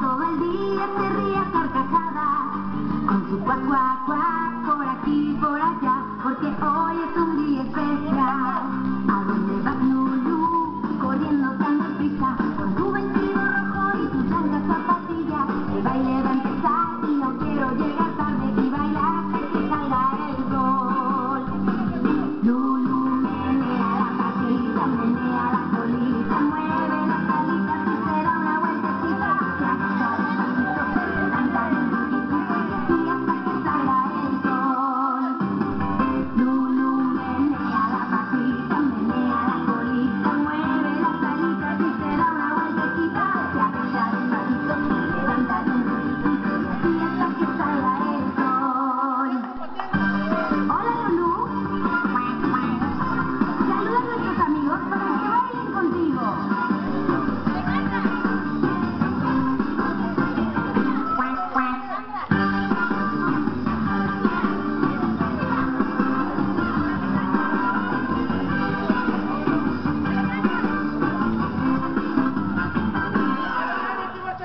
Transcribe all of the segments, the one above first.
Todo el día, se ría carcajada, con su cuac, cuac, cuac, por aquí, por allá, porque hoy es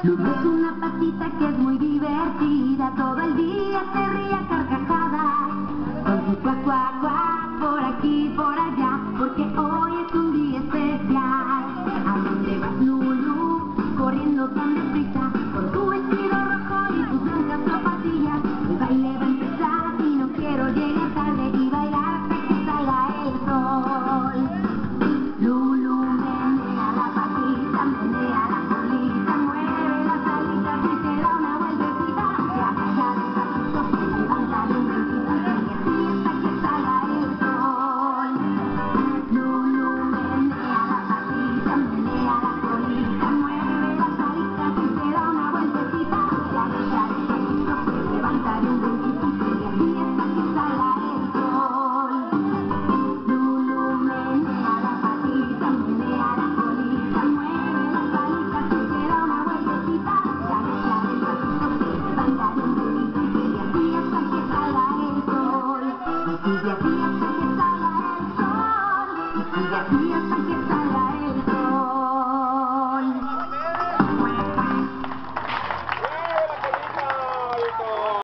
Lulu es una patita que es muy divertida, todo el día se ríe a carcajadas. Con su cuac, cuac, cuac, por aquí, por allá, porque hoy es un día especial. ¿A dónde vas, Lulu? Corriendo tan deprisa.